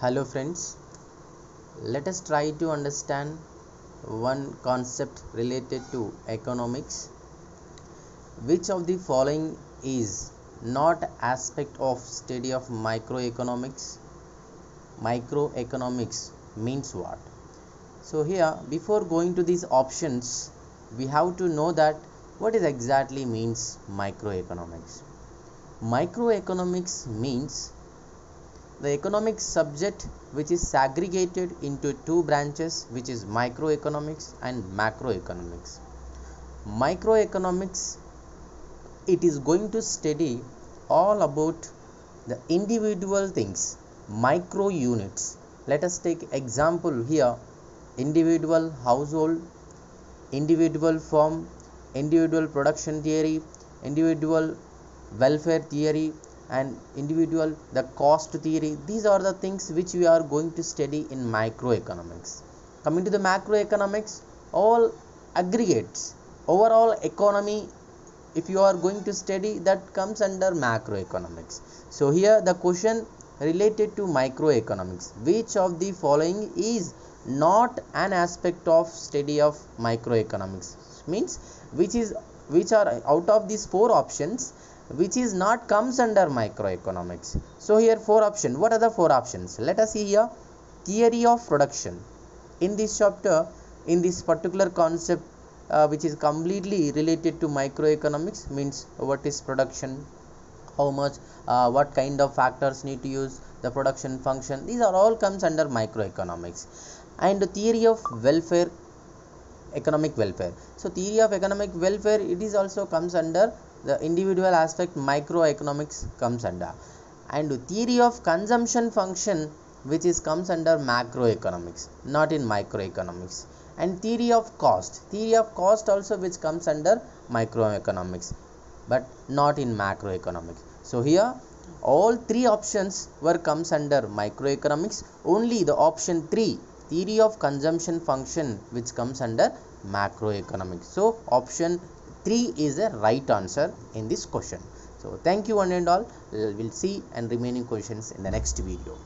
Hello friends, let us try to understand one concept related to economics. Which of the following is not aspect of study of microeconomics? Microeconomics means what? So here before going to these options we have to know that what is exactly means microeconomics. Microeconomics means the economic subject which is segregated into two branches which is microeconomics and macroeconomics. Microeconomics it is going to study all about the individual things micro units. Let us take example here individual household individual firm individual production theory individual welfare theory and individual the cost theory these are the things which we are going to study in microeconomics. Coming to the macroeconomics all aggregates overall economy if you are going to study that comes under macroeconomics. So here the question related to microeconomics. Which of the following is not an aspect of study of microeconomics? Means which is which are out of these four options which is not comes under microeconomics. So here four option. What are the four options? Let us see here. Theory of production. In this chapter in this particular concept uh, which is completely related to microeconomics means what is production? How much uh, what kind of factors need to use? The production function. These are all comes under microeconomics. And the theory of welfare economic welfare. So theory of economic welfare it is also comes under the individual aspect microeconomics comes under. And theory of consumption function which is comes under macroeconomics not in microeconomics. And theory of cost theory of cost also which comes under microeconomics but not in macroeconomics. So here all three options were comes under microeconomics only the option 3 theory of consumption function which comes under macroeconomics. So option 3 is the right answer in this question. So thank you one and all. We'll see and remaining questions in the next video